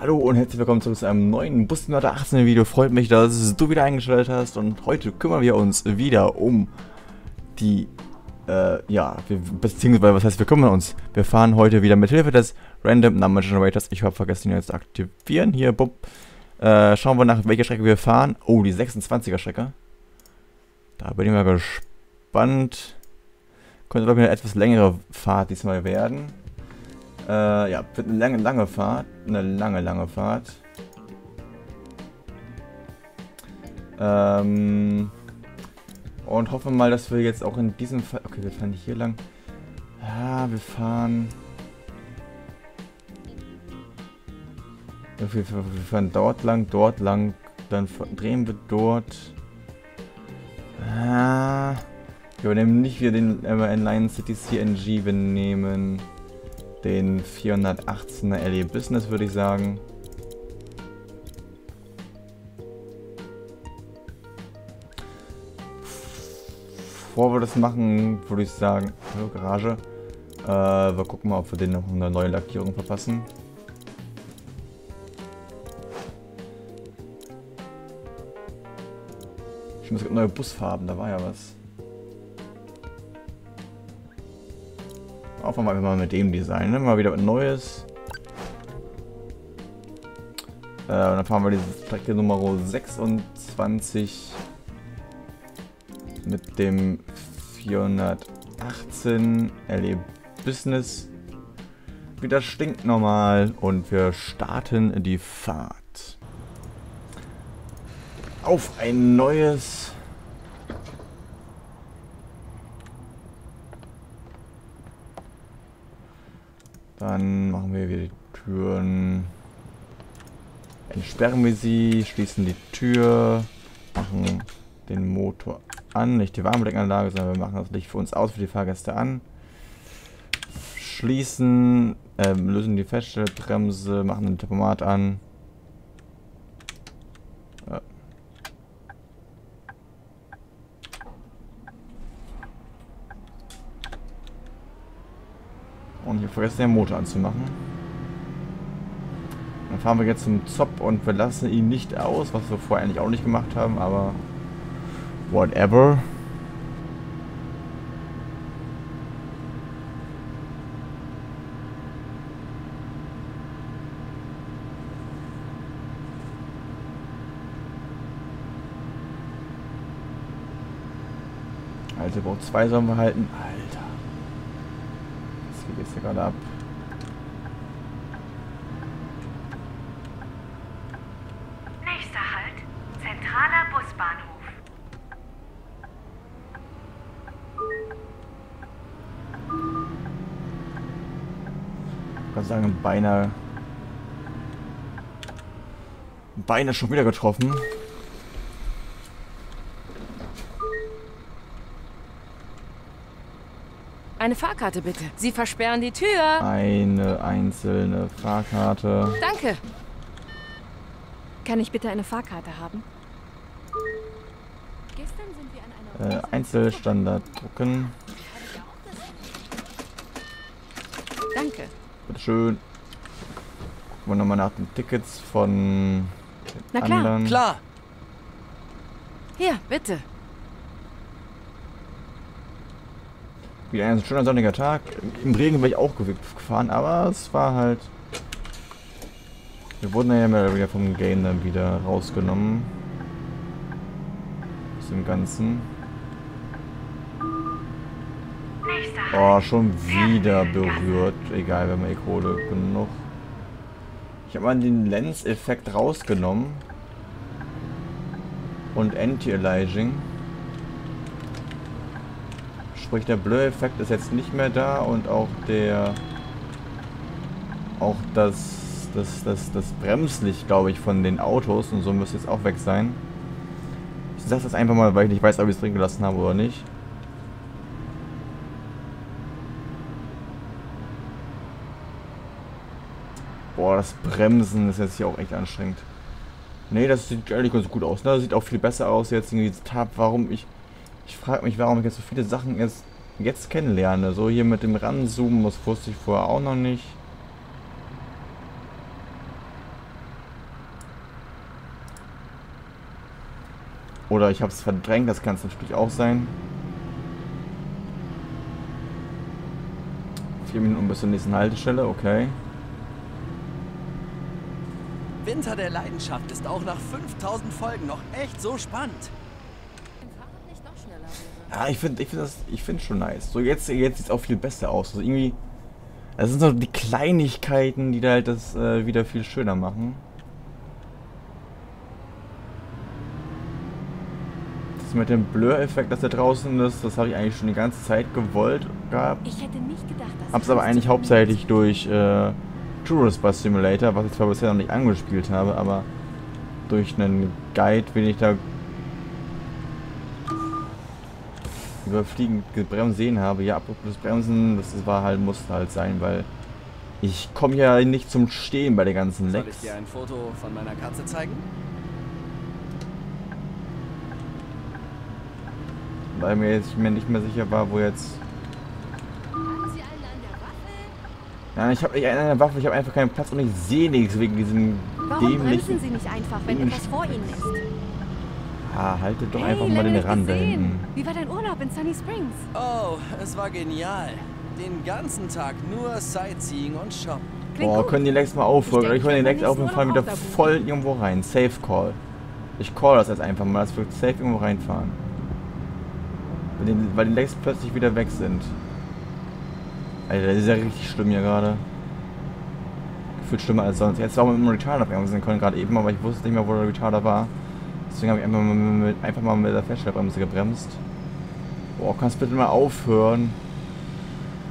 Hallo und herzlich willkommen zu einem neuen Busmörder 18 Video. Freut mich, dass du wieder eingeschaltet hast und heute kümmern wir uns wieder um die, äh, ja, wir, beziehungsweise, was heißt wir kümmern uns? Wir fahren heute wieder mit Hilfe des Random Number Generators. Ich habe vergessen, ihn jetzt zu aktivieren. Hier, bupp. Äh, schauen wir nach, welcher Strecke wir fahren. Oh, die 26er Strecke. Da bin ich mal gespannt. Könnte, glaube ich, eine etwas längere Fahrt diesmal werden. Äh, ja, wird eine lange, lange Fahrt. Eine lange, lange Fahrt. Ähm, und hoffen mal, dass wir jetzt auch in diesem Fall... Okay, wir fahren hier lang. Ja, wir fahren... Wir fahren dort lang, dort lang, dann drehen wir dort. Ah, wir nehmen nicht wieder den MN Line City CNG, wir nehmen den 418er LE Business, würde ich sagen. Bevor wir das machen, würde ich sagen, Garage. Äh, wir gucken mal, ob wir den noch eine neue Lackierung verpassen. Ich muss neue Busfarben, da war ja was. Auch mal mit dem Design, ne? Mal wieder was Neues. Äh, dann fahren wir diese Strecke Nummer 26 mit dem 418 LE Business. Wieder stinknormal und wir starten die Fahrt. Auf ein neues Dann machen wir wieder die Türen. Entsperren wir sie, schließen die Tür, machen den Motor an, nicht die Warmbleckanlage, sondern wir machen das Licht für uns aus, für die Fahrgäste an. Schließen, äh, lösen die Feststellbremse, machen den Tempomat an. Und hier vergessen den Motor anzumachen. Dann fahren wir jetzt zum Zop und wir lassen ihn nicht aus, was wir vorher eigentlich auch nicht gemacht haben, aber whatever. Also Bau 2 sollen wir halten. Alter geht jetzt hier gerade ab? Nächster Halt, zentraler Busbahnhof. Ich kann sagen, beinahe... Beinahe schon wieder getroffen. Eine Fahrkarte bitte. Sie versperren die Tür. Eine einzelne Fahrkarte. Danke. Kann ich bitte eine Fahrkarte haben? Gestern sind wir an einer äh, Einzelstandard drucken. Danke. Bitteschön. Gucken wir nochmal nach den Tickets von den Na klar. anderen. Klar. Hier, bitte. Wieder ein schöner sonniger Tag. Im Regen bin ich auch gefahren, aber es war halt... Wir wurden ja mehr wieder vom Game dann wieder rausgenommen. Aus dem Ganzen. Oh, schon wieder berührt. Egal, wenn man Kohle genug. Ich habe mal den Lens-Effekt rausgenommen. Und Anti-Aliasing. Sprich, der Blur-Effekt ist jetzt nicht mehr da und auch der... Auch das, das, das, das Bremslicht, glaube ich, von den Autos und so müsste jetzt auch weg sein. Ich sage das einfach mal, weil ich nicht weiß, ob ich es drin gelassen habe oder nicht. Boah, das Bremsen ist jetzt hier auch echt anstrengend. Nee, das sieht eigentlich ganz gut aus. Ne? Das sieht auch viel besser aus jetzt. Irgendwie warum ich ich frage mich, warum ich jetzt so viele Sachen erst jetzt kennenlerne. So hier mit dem Ranzoomen, das wusste ich vorher auch noch nicht. Oder ich habe es verdrängt, das kann es natürlich auch sein. Vier Minuten bis zur nächsten Haltestelle, okay. Winter der Leidenschaft ist auch nach 5000 Folgen noch echt so spannend. Ja, ich finde ich find das ich find schon nice. So jetzt, jetzt sieht es auch viel besser aus. Also irgendwie. Das sind so die Kleinigkeiten, die da halt das äh, wieder viel schöner machen. Das mit dem Blur-Effekt, dass da draußen ist, das habe ich eigentlich schon die ganze Zeit gewollt gehabt. Ich hätte nicht gedacht, dass Hab's aber eigentlich hauptsächlich durch äh, Tourist Bus Simulator, was ich zwar bisher noch nicht angespielt habe, aber durch einen Guide, den ich da überfliegend gebremst sehen habe. Ja, apropos Bremsen, das war halt, musste halt sein, weil ich komme ja nicht zum Stehen bei den ganzen Soll ich Lecks. dir ein Foto von meiner Katze zeigen? Weil mir jetzt mir nicht mehr sicher war, wo jetzt. Haben Sie einen an der Waffe? Ja, ich habe nicht eine Waffe, ich habe einfach keinen Platz und ich sehe nichts wegen diesem Warum bremsen dämlichen. Sie nicht einfach, wenn etwas vor Ihnen ist? Ah, haltet doch hey, einfach mal den Rand da hinten. Wie war dein Urlaub in Sunny Springs? Oh, es war genial. Den ganzen Tag nur Sightseeing und Shoppen. Klingt Boah, gut. können die Lecks mal aufhören? Ich ich ich Lecks werde auf jeden Fall beim wieder voll irgendwo rein. Safe Call. Ich call das jetzt einfach mal, dass wir safe irgendwo reinfahren. Weil die, weil die Lecks plötzlich wieder weg sind. Alter, das ist ja richtig schlimm hier gerade. Gefühlt schlimmer als sonst. Jetzt war mit dem Retarder bremsen können gerade eben, aber ich wusste nicht mehr, wo der Retarder war. Deswegen habe ich einfach mal mit, einfach mal mit der Feststellbremse gebremst. Boah, kannst bitte mal aufhören?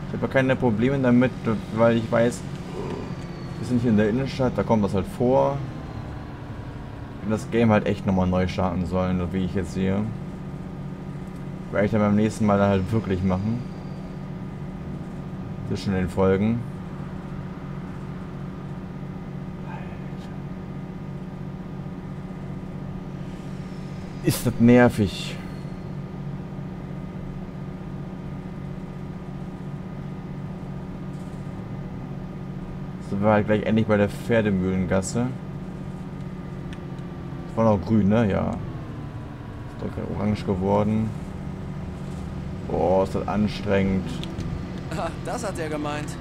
Ich habe ja keine Probleme damit, weil ich weiß, wir sind hier in der Innenstadt, da kommt das halt vor. Und das Game halt echt nochmal neu starten sollen, wie ich jetzt sehe. Werde ich dann beim nächsten Mal dann halt wirklich machen. Zwischen den Folgen. Ist das nervig. Sind wir halt gleich endlich bei der Pferdemühlengasse. Das war noch grün, ne? Ja. Ist doch gerade orange geworden. Boah, ist das anstrengend. Ah, das hat er gemeint.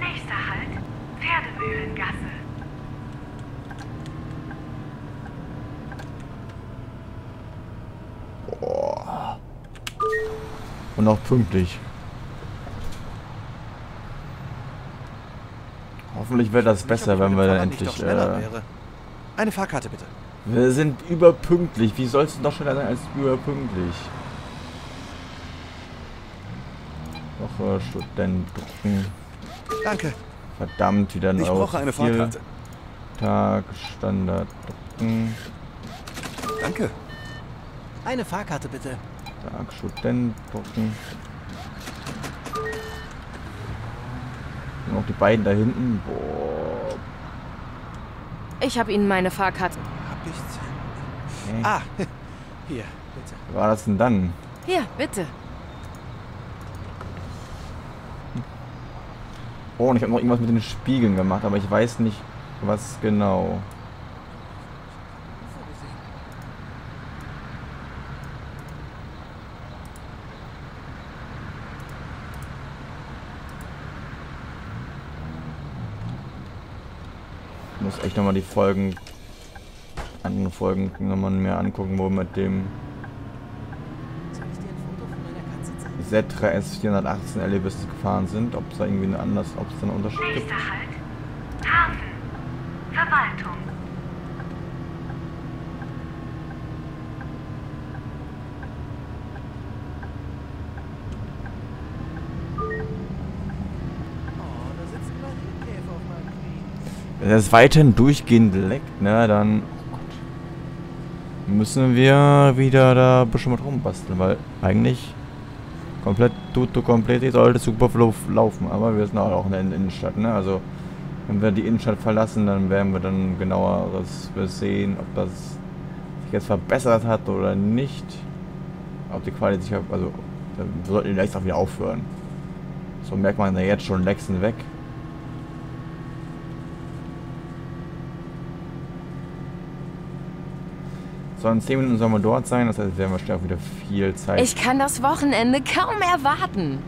Nächster Halt, Pferdemühlengasse. Boah. Und auch pünktlich. Hoffentlich wird das besser, wenn wir dann endlich. Äh, Eine Fahrkarte bitte. wir sind überpünktlich. Wie sollst du noch schneller sein als überpünktlich? Woche Studenten. Danke. Verdammt, wieder ein Ich brauche eine Fahrkarte. Tag Standard drucken. Danke. Eine Fahrkarte bitte. Tag Student drucken. Und noch die beiden da hinten. Boah. Ich habe Ihnen meine Fahrkarte. Hab ich. Okay. Ah, hier, bitte. War das denn dann? Hier, bitte. Oh, und ich habe noch irgendwas mit den Spiegeln gemacht, aber ich weiß nicht, was genau. Muss echt nochmal die Folgen, anderen Folgen nochmal mehr angucken, wo mit dem Soll ich dir ein Foto von meiner Katze zeigen? Z3S 418 Erlebnisse gefahren sind, ob es da irgendwie eine anders, ob es da einen Unterschied gibt. Nächster Halt, Hafen. Verwaltung. Oh, da sitzt ein Marienkäfer auf meinem Es weiterhin durchgehend leckt, ne, dann müssen wir wieder da ein bisschen mit rumbasteln, weil eigentlich komplett tutto completi sollte super lauf- laufen, aber wir sind auch in der Innenstadt, ne, also wenn wir die Innenstadt verlassen, dann werden wir dann genaueres sehen, ob das sich jetzt verbessert hat oder nicht, ob die Qualität sich, also dann sollten Lecks auch wieder aufhören. So merkt man ja jetzt schon, sind weg. So, in 10 Minuten sollen wir dort sein, das heißt, wir haben wahrscheinlich auch wieder viel Zeit. Ich kann das Wochenende kaum erwarten.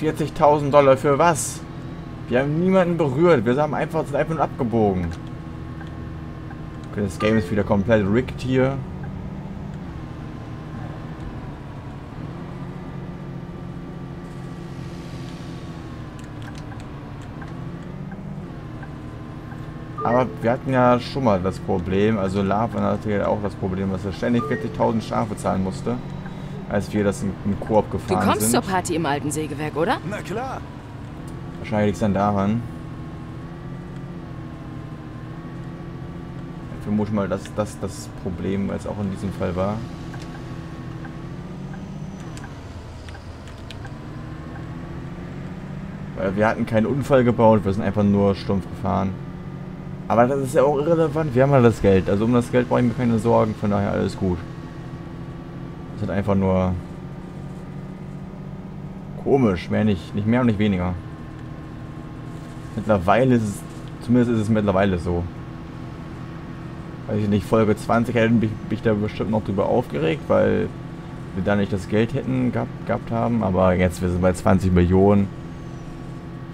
$40.000 Dollar für was? Wir haben niemanden berührt. Wir haben einfach, sind einfach nur abgebogen. Okay, das Game ist wieder komplett rigged hier. Aber wir hatten ja schon mal das Problem, also Lava hatte auch das Problem, dass er ständig 40.000 Strafe zahlen musste, als wir das im, im Koop Du gefahren kommst sind. zur Party im alten Sägewerk, oder? Na klar. Wahrscheinlich liegt es dann daran. Ich vermute mal, dass das das Problem jetzt auch in diesem Fall war. Weil wir hatten keinen Unfall gebaut, wir sind einfach nur stumpf gefahren. Aber das ist ja auch irrelevant, wir haben ja das Geld. Also um das Geld brauche ich mir keine Sorgen, von daher alles gut. Das ist halt einfach nur komisch, mehr nicht, nicht mehr und nicht weniger. Mittlerweile ist es, zumindest ist es mittlerweile so. Weiß ich nicht, Folge 20 hätten mich, mich da bestimmt noch drüber aufgeregt, weil wir da nicht das Geld hätten gehabt, gehabt haben. Aber jetzt, wir sind bei 20 Millionen.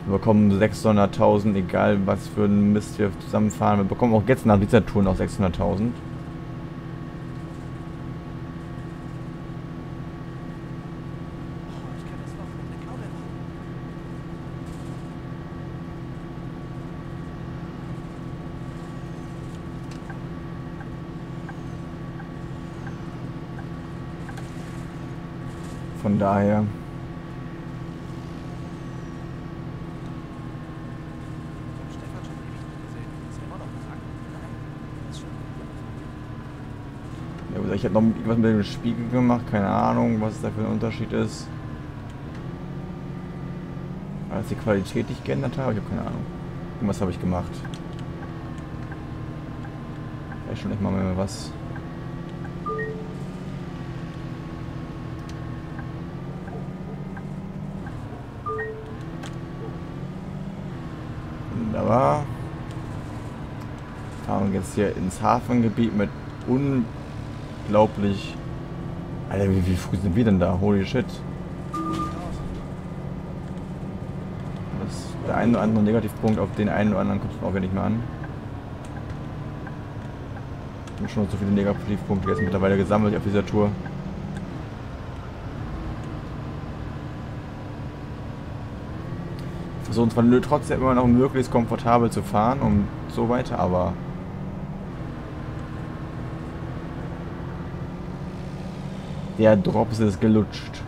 Wir bekommen 600.000, egal was für ein Mist wir zusammenfahren. Wir bekommen auch jetzt nach dieser Tour noch 600.000. Ich kann das Wochenende kaum erwarten. Von daher. Ich hab Stefan schon ewig nicht gesehen. Ist er immer noch krank? Nein. Das ist schon. Ich hätte noch irgendwas mit dem Spiegel gemacht, keine Ahnung, was da für ein Unterschied ist. Als die Qualität nicht geändert habe, ich habe keine Ahnung. Irgendwas habe ich gemacht. Weiß schon nicht mal mehr was. Wunderbar. Fahren jetzt hier ins Hafengebiet mit unglaublich. Alter, wie, wie früh sind wir denn da? Holy shit. Das der ein oder andere Negativpunkt, auf den einen oder anderen kommt auch wieder nicht mehr an. Ich habe schon so viele Negativpunkte jetzt mittlerweile gesammelt auf dieser Tour. Versuchen zwar trotzdem immer noch möglichst komfortabel zu fahren und so weiter, aber Der Drops ist gelutscht.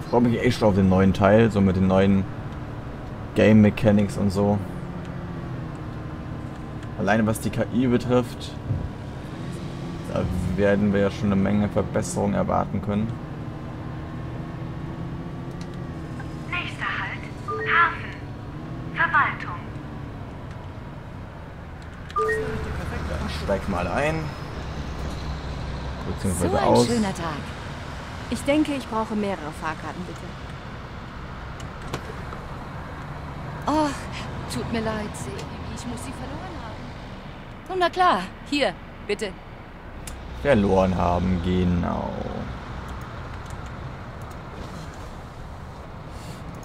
Ich freue mich echt auf den neuen Teil, so mit den neuen Game Mechanics und so. Alleine was die KI betrifft, da werden wir ja schon eine Menge Verbesserungen erwarten können. Nächster Halt. Hafen. Verwaltung. Dann steig mal ein. So Beziehungsweise ein aus. schöner Tag. Ich denke, ich brauche mehrere Fahrkarten, bitte. Oh, tut mir leid. Ich muss sie verloren haben. Oh, na klar. Hier, bitte. Verloren haben, genau.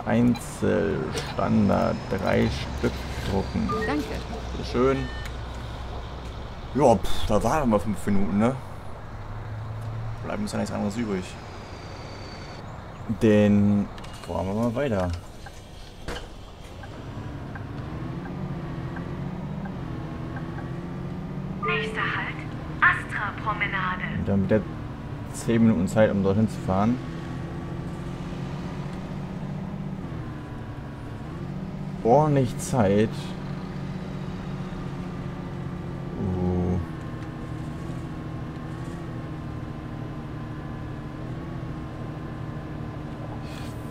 Einzel, Standard, drei Stück drucken. Danke. Schön. Ja, pff, da waren wir fünf Minuten, ne? Bleibt uns ja nichts anderes übrig. Den fahren wir mal weiter. Nächster Halt, Astra-Promenade. Wir haben wieder 10 Minuten Zeit, um dorthin zu fahren. Ordentlich Zeit. Oh.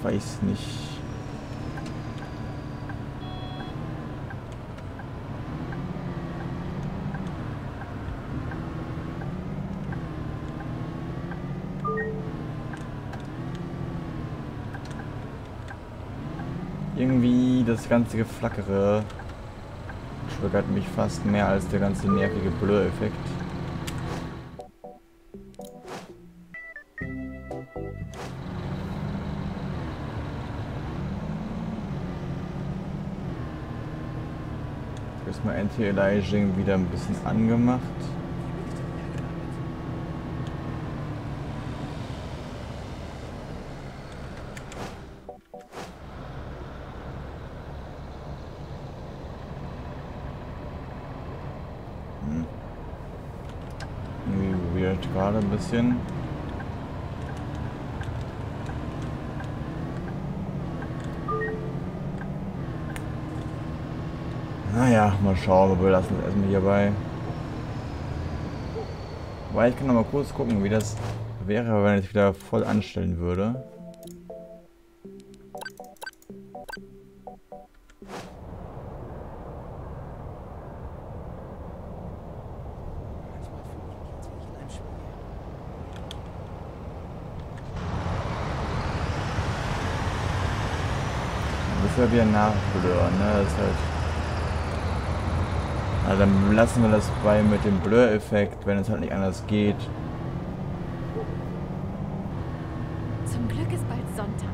Weiß nicht. Das ganze Geflackere triggert mich fast mehr als der ganze nervige Blur-Effekt. Erstmal Anti-Aliasing wieder ein bisschen angemacht. Hm. Irgendwie weird gerade ein bisschen. Naja, mal schauen, wir lassen es erstmal hierbei. Weil ich kann noch mal kurz gucken, wie das wäre, wenn ich wieder voll anstellen würde. Ja wieder nachblurren, ne? Das halt. Also dann lassen wir das bei mit dem Blur-Effekt, wenn es halt nicht anders geht. Zum Glück ist bald Sonntag.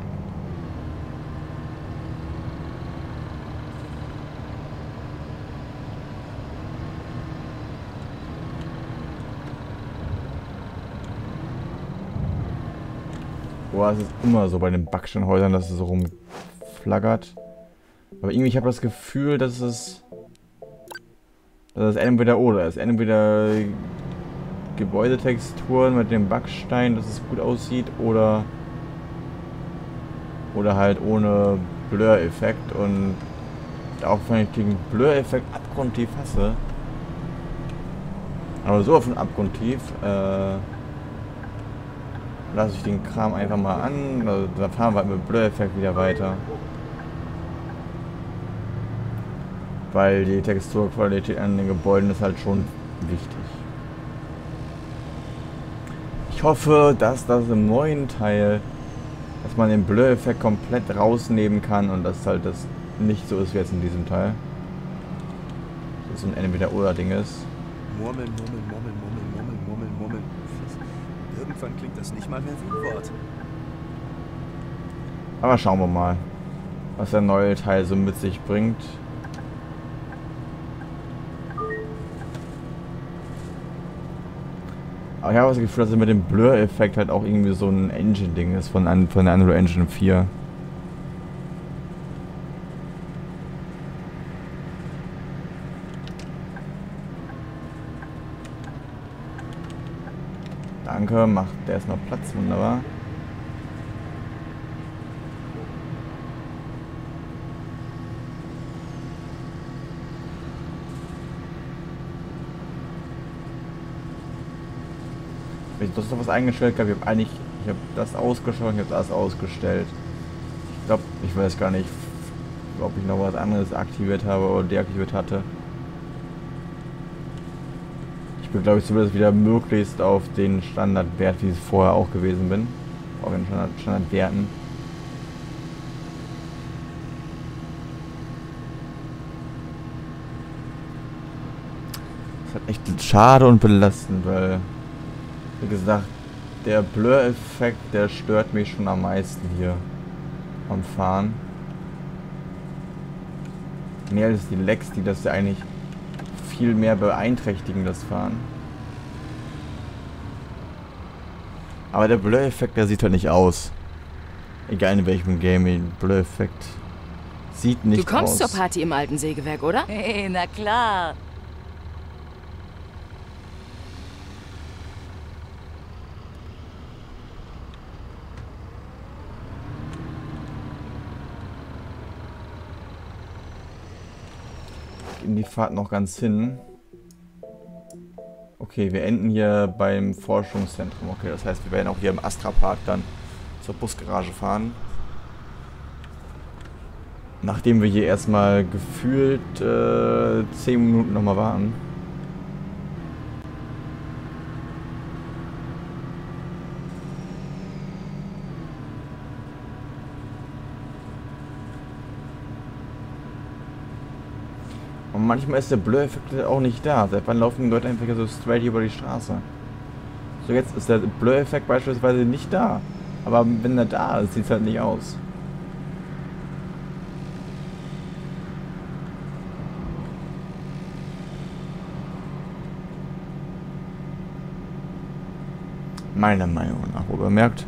Boah, es ist immer so bei den Backsteinhäusern, dass es so rumflaggert. Aber irgendwie, ich habe das Gefühl, dass es... Dass es entweder oder ist. Entweder Gebäudetexturen mit dem Backstein, dass es gut aussieht, oder... Oder halt ohne Blur-Effekt und... Auch wenn ich den Blur-Effekt abgrundtief hasse. Aber so von abgrundtief, äh lasse ich den Kram einfach mal an. Also, da fahren wir halt mit Blur-Effekt wieder weiter. Weil die Texturqualität an den Gebäuden ist halt schon wichtig. Ich hoffe, dass das im neuen Teil, dass man den Blur-Effekt komplett rausnehmen kann und dass halt das nicht so ist wie jetzt in diesem Teil. Dass es so ein Entweder-Oder-Ding ist. Murmeln, murmeln, murmeln, murmeln, murmeln, murmeln, murmeln. Irgendwann klingt das nicht mal mehr wie ein Wort. Aber schauen wir mal, was der neue Teil so mit sich bringt. Ich habe das Gefühl, dass es mit dem Blur-Effekt halt auch irgendwie so ein Engine-Ding ist von, von der Unreal Engine 4. Danke, macht der ist noch Platz, wunderbar. Ich noch was eingestellt gehabt. Ich habe eigentlich, ich habe das ausgeschaut, ich habe das ausgestellt. Ich glaube, ich weiß gar nicht, ob ich noch was anderes aktiviert habe oder deaktiviert hatte. Ich bin, glaube ich, zumindest wieder möglichst auf den Standardwert, wie es vorher auch gewesen bin. Auf den Standard Standardwerten. Das ist halt echt schade und belastend, weil wie gesagt, der Blur-Effekt, der stört mich schon am meisten hier am Fahren. Mehr als die Lags, die das ja eigentlich viel mehr beeinträchtigen, das Fahren. Aber der Blur-Effekt, der sieht halt nicht aus. Egal in welchem Game, der Blur-Effekt sieht nicht Du kommst aus. zur Party im alten Sägewerk, oder? Hey, na klar. die Fahrt noch ganz hin. Okay, wir enden hier beim Forschungszentrum. Okay, das heißt, wir werden auch hier im Astra Park dann zur Busgarage fahren. Nachdem wir hier erstmal gefühlt äh, 10 Minuten nochmal warten. Manchmal ist der Blur-Effekt auch nicht da. Seit wann laufen die Leute einfach so straight über die Straße? So, jetzt ist der Blur-Effekt beispielsweise nicht da. Aber wenn er da ist, sieht es halt nicht aus. Meiner Meinung nach, wo bemerkt.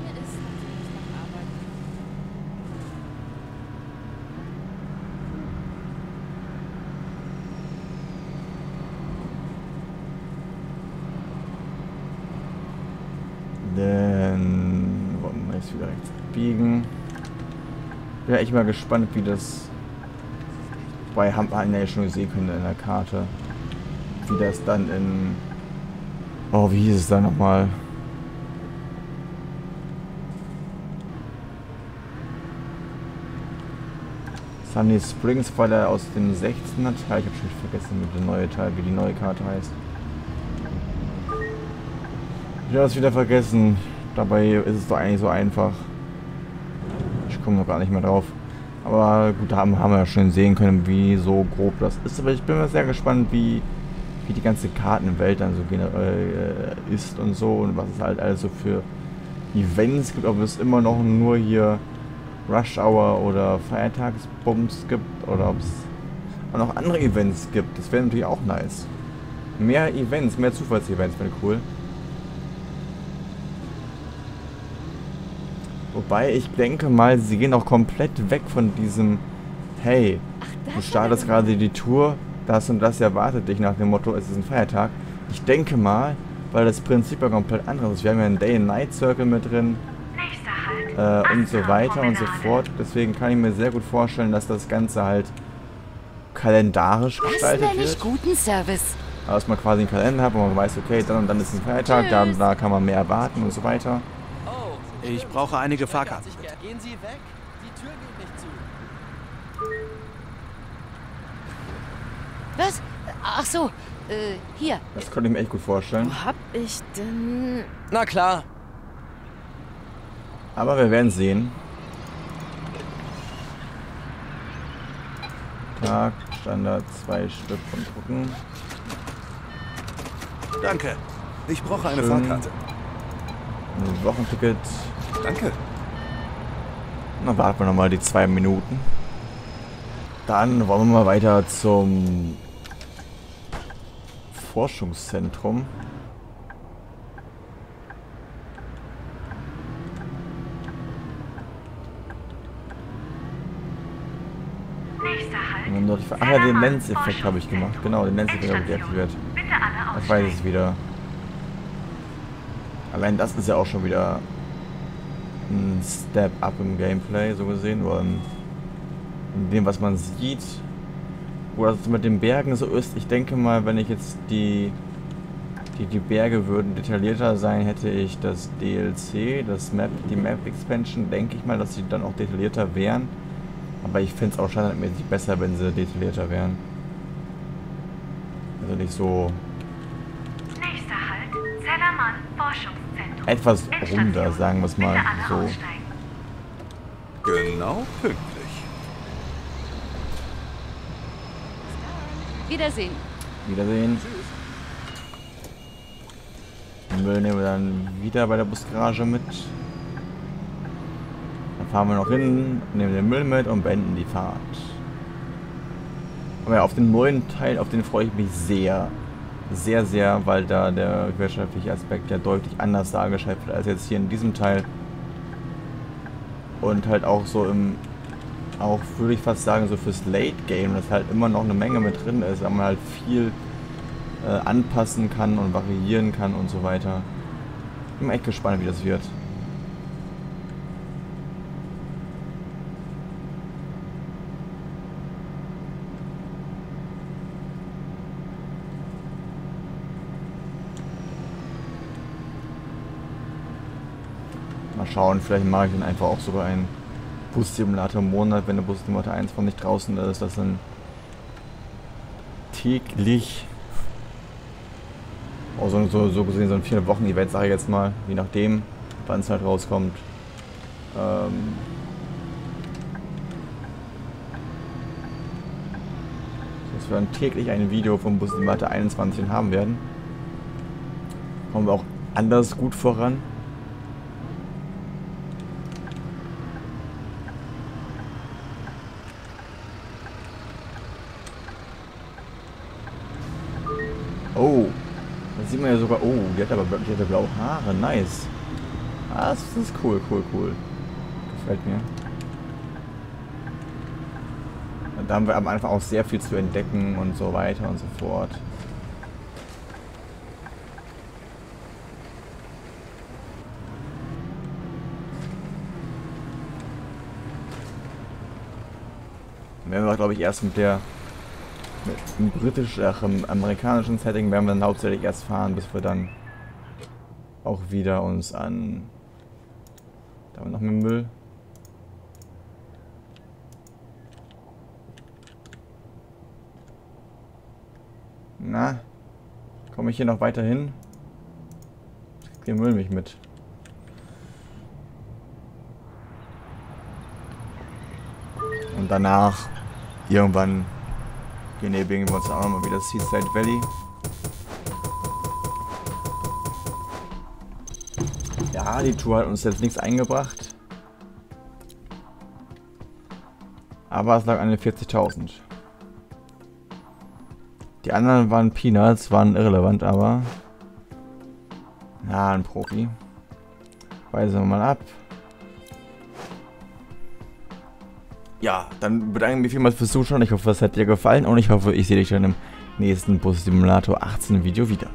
Mir ist natürlich noch Arbeit. Dann wollen wir jetzt wieder rechts biegen. Bin ja echt mal gespannt, wie das bei haben wir ja schon sehen können in der Karte. Wie das dann in. Oh, wie hieß es da nochmal? Sunny Springs war der aus dem 16er Teil. Ich habe schon vergessen, wie der neue Teil, wie die neue Karte heißt. Ich habe es wieder vergessen. Dabei ist es doch eigentlich so einfach. Ich komme noch gar nicht mehr drauf. Aber gut, da haben, haben wir ja schon sehen können, wie so grob das ist. Aber ich bin mal sehr gespannt, wie, wie die ganze Kartenwelt dann so generell äh, ist und so. Und was es halt alles so für Events gibt. Ob es immer noch nur hier Rush Hour oder Feiertagsbums gibt. Oder ob es auch noch andere Events gibt. Das wäre natürlich auch nice. Mehr Events, mehr Zufallsevents wäre cool. Wobei ich denke mal, sie gehen auch komplett weg von diesem, hey, du startest gerade die Tour, das und das erwartet dich nach dem Motto, es ist ein Feiertag. Ich denke mal, weil das Prinzip ja komplett anderes ist. Wir haben ja einen Day-and-Night-Circle mit drin Halt. äh, und so weiter und so fort. Deswegen kann ich mir sehr gut vorstellen, dass das Ganze halt kalendarisch Das gestaltet wird. guten Service. Also, dass man quasi einen Kalender hat, wo man weiß, okay, dann und dann ist ein Feiertag, da, da kann man mehr erwarten und so weiter. Ich brauche einige Fahrkarten. Bitte. Gehen Sie weg. Die Tür geht nicht zu. Was? Ach so, äh, hier. Das konnte ich mir echt gut vorstellen. Wo hab ich denn... Na klar. Aber wir werden sehen. Tag, Standard, zwei Stück und gucken. Danke. Ich brauche eine Schön. Fahrkarte. Ein Wochenticket. Danke. Dann warten wir nochmal die zwei Minuten. Dann wollen wir mal weiter zum Forschungszentrum. Halt. Ach ja, den Lens-Effekt habe ich gemacht. Genau, den Lens-Effekt habe ich deaktiviert. Ich weiß es wieder. Allein das ist ja auch schon wieder ein Step up im Gameplay, so gesehen. Oder in, dem, was man sieht. Wo das mit den Bergen so ist. Ich denke mal, wenn ich jetzt die, die, die Berge würden detaillierter sein, hätte ich das DLC, das Map, die Map Expansion, denke ich mal, dass sie dann auch detaillierter wären. Aber ich fände es auch standardmäßig besser, wenn sie detaillierter wären. Also nicht so etwas runder, sagen wir es mal so. Genau pünktlich. Wiedersehen. Wiedersehen. Den Müll nehmen wir dann wieder bei der Busgarage mit. Dann fahren wir noch hin, nehmen den Müll mit und beenden die Fahrt. Aber ja, auf den neuen Teil, auf den freue ich mich sehr. Sehr, sehr, weil da der wirtschaftliche Aspekt ja deutlich anders dargestellt wird als jetzt hier in diesem Teil. Und halt auch so im, auch würde ich fast sagen, so fürs Late Game, dass halt immer noch eine Menge mit drin ist, weil man halt viel äh, anpassen kann und variieren kann und so weiter. Bin echt gespannt, wie das wird. Schauen, vielleicht mache ich dann einfach auch sogar einen Bus-Simulator im Monat, wenn der Bus-Simulator 1 von nicht draußen ist, dass dann täglich oh, so, so, gesehen so ein 4 Wochen Event, sage ich jetzt mal, je nachdem, wann es halt rauskommt. Ähm, dass wir dann täglich ein Video vom Bus Simulator 21 haben werden. Kommen wir auch anders gut voran. Oh, da sieht man ja sogar, oh, die hat aber die hat blaue Haare, nice. Ah, das ist cool, cool, cool. Gefällt mir. Da haben wir am Anfang auch sehr viel zu entdecken und so weiter und so fort. Werden wir, glaube ich, erst mit der mit dem britischen, ach, im amerikanischen Setting werden wir dann hauptsächlich erst fahren, bis wir dann auch wieder uns an. Da haben wir noch mehr Müll. Na, komme ich hier noch weiter hin? Der Müll mich mit. Und danach irgendwann genehmigen wir uns auch nochmal wieder Seaside Valley. Ja, die Tour hat uns jetzt nichts eingebracht. Aber es lag an den 40.000. Die anderen waren Peanuts, waren irrelevant, aber... Na, ein Profi. Weisen wir mal ab. Ja, dann bedanke ich mich vielmals fürs Zuschauen. Ich hoffe, es hat dir gefallen und ich hoffe, ich sehe dich dann im nächsten Bus Simulator 18 Video wieder.